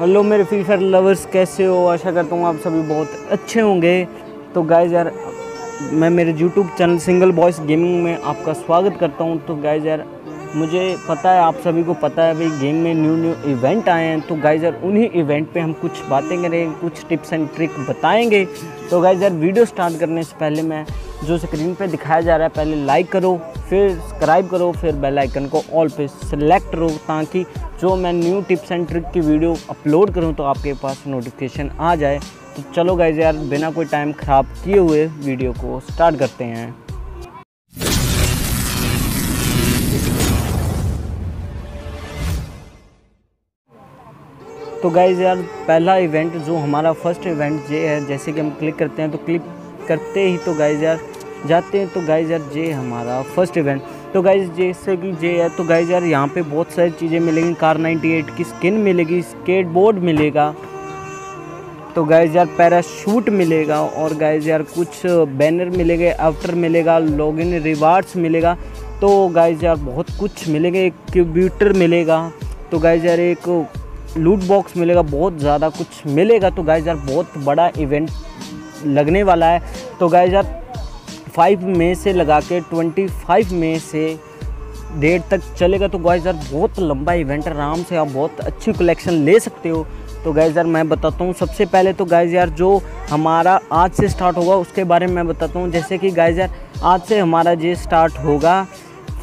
Hello मेरे free fire lovers, कैसे हो? आशा करता हूँ आप सभी बहुत अच्छे होंगे। तो गाइज़ यार, मैं मेरे YouTube channel single boys gaming में आपका स्वागत करता हूँ। तो गाइज़ यार, मुझे पता है, आप सभी को पता है भाई गेम में न्यू न्यू इवेंट आए हैं। तो गाइज़ यार, उन्हीं इवेंट पे हम कुछ बातें करेंगे, कुछ टिप्स एंड ट्रिक बताएँगे। तो गाइज़ यार वीडियो स्टार्ट करने से पहले मैं जो स्क्रीन पे दिखाया जा रहा है, पहले लाइक करो, फिर सब्सक्राइब करो, फिर बेल आइकन को ऑल पे सेलेक्ट करो ताकि जो मैं न्यू टिप्स एंड ट्रिक की वीडियो अपलोड करूँ तो आपके पास नोटिफिकेशन आ जाए। तो चलो गाइज़ यार, बिना कोई टाइम ख़राब किए हुए वीडियो को स्टार्ट करते हैं। तो गाइज़ यार, पहला इवेंट जो हमारा फ़र्स्ट इवेंट ये है, जैसे कि हम क्लिक करते हैं तो क्लिक करते ही तो गाइज़ यार, जाते हैं तो गाइज़ यार ये हमारा फ़र्स्ट इवेंट तो गाइज़ जैसे कि जे है तो गाइज़ यार यहाँ पे बहुत सारी चीज़ें मिलेंगी। कार 98 की स्किन मिलेगी स्केट बोर्ड मिलेगा। तो गाइज़ यार पैराशूट मिलेगा और गाइज़ यार कुछ बैनर मिलेंगे आफ्टर मिलेगा लॉगिन रिवार्ड्स मिलेगा। तो गाइज़ यार बहुत कुछ मिलेंगे, एक कंप्यूटर मिलेगा। तो गाइज़ यार एक लूट बॉक्स मिलेगा, बहुत ज़्यादा कुछ मिलेगा। तो गाइज़ यार बहुत बड़ा इवेंट लगने वाला है। तो गाइज़ यार फाइव मे से लगा के ट्वेंटी फाइव मे से डेट तक चलेगा तो गाइज़ यार, बहुत लंबा इवेंट है। आराम से आप बहुत अच्छी कलेक्शन ले सकते हो। तो गाइज़ यार, मैं बताता हूँ, सबसे पहले तो गाइज़ यार, जो हमारा आज से स्टार्ट होगा, उसके बारे में मैं बताता हूँ। जैसे कि गाइज़ यार, आज से हमारा जे स्टार्ट होगा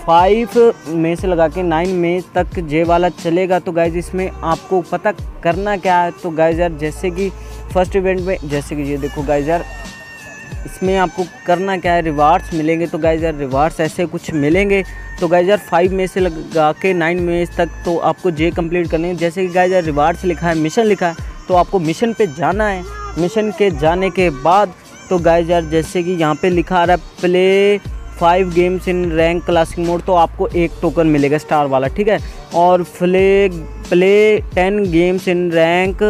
फाइव मे से लगा के नाइन मे तक जे वाला चलेगा। तो गाइज़ इसमें आपको पता करना क्या है? तो गाइज़ यार, जैसे कि फ़र्स्ट इवेंट में, जैसे कि ये देखो गाइज़ यार इसमें आपको करना क्या है? रिवार्ड्स मिलेंगे तो गाइज़ यार रिवार्ड्स ऐसे कुछ मिलेंगे। तो गाइज़ यार फाइव में से लगा के नाइन में तक तो आपको जे कंप्लीट करने जैसे कि गाइज़ यार रिवार्ड्स लिखा है मिशन लिखा है तो आपको मिशन पे जाना है। मिशन के जाने के बाद तो गाइज़ यार, जैसे कि यहाँ पे लिखा आ रहा है play five games in rank classic mode तो आपको एक टोकन मिलेगा स्टार वाला, ठीक है? और play play ten games in rank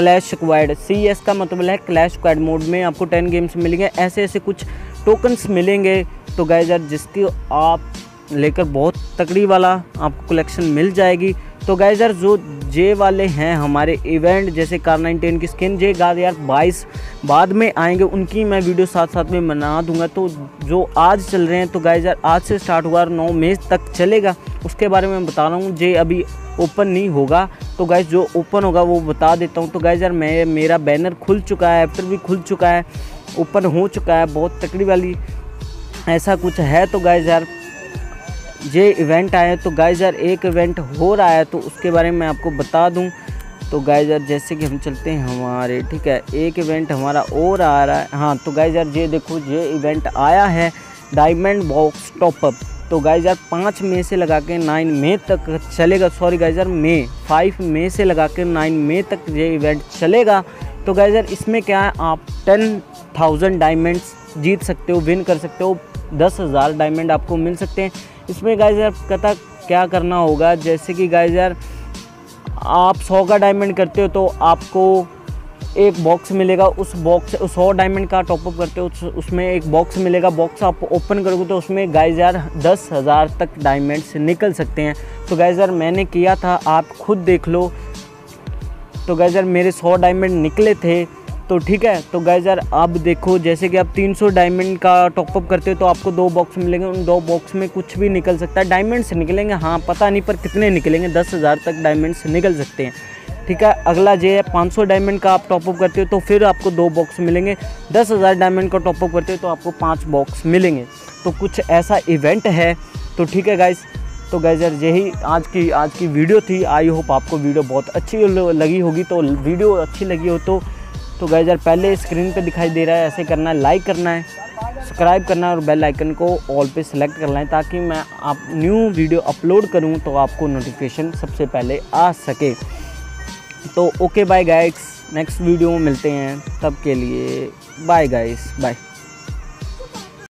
clash squad C S का मतलब है क्लैश स्क्वाड मोड में आपको टेन गेम्स मिलेंगे। ऐसे ऐसे कुछ टोकन्स मिलेंगे। तो गाइज़ यार, जिसकी आप लेकर बहुत तकड़ी वाला आपको कलेक्शन मिल जाएगी। तो गाइज़ यार, जो जे वाले हैं हमारे इवेंट जैसे कार नाइन की स्किन जे गाद यार, बाईस बाद में आएँगे, उनकी मैं वीडियो साथ साथ में बना दूँगा। तो जो आज चल रहे हैं तो गाइज़ यार, आज से स्टार्ट हुआ नौ मई तक चलेगा। उसके बारे में बता रहा हूँ जे अभी ओपन नहीं होगा। तो गाइज़ जो ओपन होगा, वो बता देता हूँ। तो गाइज़ यार, मैं, मेरा बैनर खुल चुका है एफ्टर भी खुल चुका है। ओपन हो चुका है, बहुत तकड़ी वाली। ऐसा कुछ है तो गाइज़ यार, ये इवेंट आए तो गाइज़ यार, एक इवेंट हो रहा है तो उसके बारे में मैं आपको बता दूँ। तो गाइज़ यार, जैसे कि हम चलते हैं हमारे, ठीक है, एक इवेंट हमारा और आ रहा है। हाँ तो गाइज़ यार, ये देखो, ये इवेंट आया है डायमंड बॉक्स टॉपअप तो गाइज़ यार, पाँच मई से लगा के नाइन मई तक चलेगा सॉरी गाइज़ यार मई फाइव मई से लगा के नाइन मई तक ये इवेंट चलेगा। तो गाइज़ यार, इसमें क्या है, आप टेन थाउज़ेंड डायमंड्स जीत सकते हो विन कर सकते हो, दस हज़ार डायमंड आपको मिल सकते हैं। इसमें गाइज़ यार, कथा क्या करना होगा, जैसे कि गाइज़ यार, आप सौ का डायमंड करते हो तो आपको एक बॉक्स मिलेगा उस बॉक्स सौ डायमंड का टॉपअप करते हो उस, उसमें एक बॉक्स मिलेगा। बॉक्स आप ओपन करोगे तो उसमें गाइज़ यार दस हज़ार तक डायमंड्स निकल सकते हैं। तो गाइज़ यार मैंने किया था आप खुद देख लो। तो गाइज़ यार मेरे सौ डायमंड निकले थे तो ठीक है। तो गाइज़ यार अब देखो जैसे कि आप 300 डायमंड का टॉपअप करते हो तो आपको दो बॉक्स मिलेंगे। उन दो बॉक्स में कुछ भी निकल सकता है। डायमंड्स निकलेंगे हाँ पता नहीं पर कितने निकलेंगे। दस हज़ार तक डायमंड्स निकल सकते हैं। ठीक है? अगला जे है 500 डायमंड का आप टॉपअप करते हो तो फिर आपको दो बॉक्स मिलेंगे। दस हज़ार डायमंड का टॉपअप करते हो तो आपको पाँच बॉक्स मिलेंगे। तो कुछ ऐसा इवेंट है तो ठीक है गाइज़ तो गाइज़ यार, यही आज की आज की वीडियो थी। आई होप आपको वीडियो बहुत अच्छी लगी होगी। तो वीडियो अच्छी लगी हो तो तो गाइज़ यार, पहले स्क्रीन पे दिखाई दे रहा है, ऐसे करना है लाइक करना है सब्सक्राइब करना है और बेल आइकन को ऑल पे सेलेक्ट करना है ताकि मैं आप न्यू वीडियो अपलोड करूँ तो आपको नोटिफिकेशन सबसे पहले आ सके। तो okay bye guys next video में मिलते हैं. तब के लिए बाय गाइस बाय